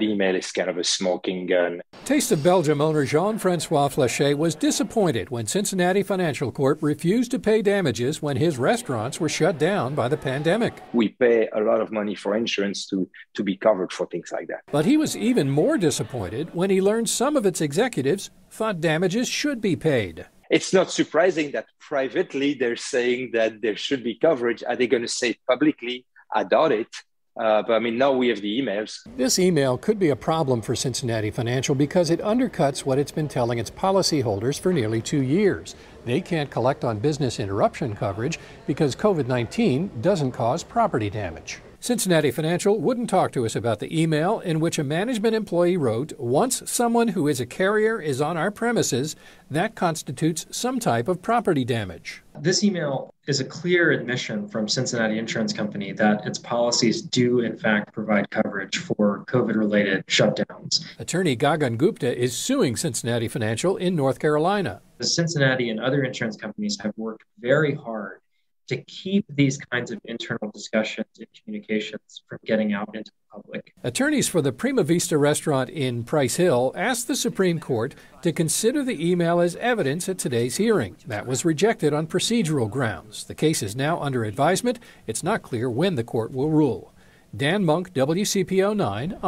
The email is kind of a smoking gun. Taste of Belgium owner Jean Francois Flechet was disappointed when Cincinnati Financial Corp refused to pay damages when his restaurants were shut down by the pandemic. We pay a lot of money for insurance to, to be covered for things like that. But he was even more disappointed when he learned some of its executives thought damages should be paid it's not surprising that privately they're saying that there should be coverage. Are they going to say it publicly? I doubt it. Uh, but I mean, now we have the emails. This email could be a problem for Cincinnati Financial because it undercuts what it's been telling its policyholders for nearly two years. They can't collect on business interruption coverage because COVID 19 doesn't cause property damage. Cincinnati Financial wouldn't talk to us about the email in which a management employee wrote Once someone who is a carrier is on our premises, that constitutes some type of property damage. This email is a clear admission from Cincinnati Insurance Company that its policies do, in fact, provide coverage for COVID related shutdowns. Attorney Gagan Gupta is suing Cincinnati Financial in North Carolina. Cincinnati and other insurance companies have worked very hard to keep these kinds of internal discussions and communications from getting out into the public. Attorneys for the Prima Vista restaurant in Price Hill asked the Supreme Court to consider the email as evidence at today's hearing. That was rejected on procedural grounds. The case is now under advisement. It's not clear when the court will rule. Dan Monk, WCPO 9,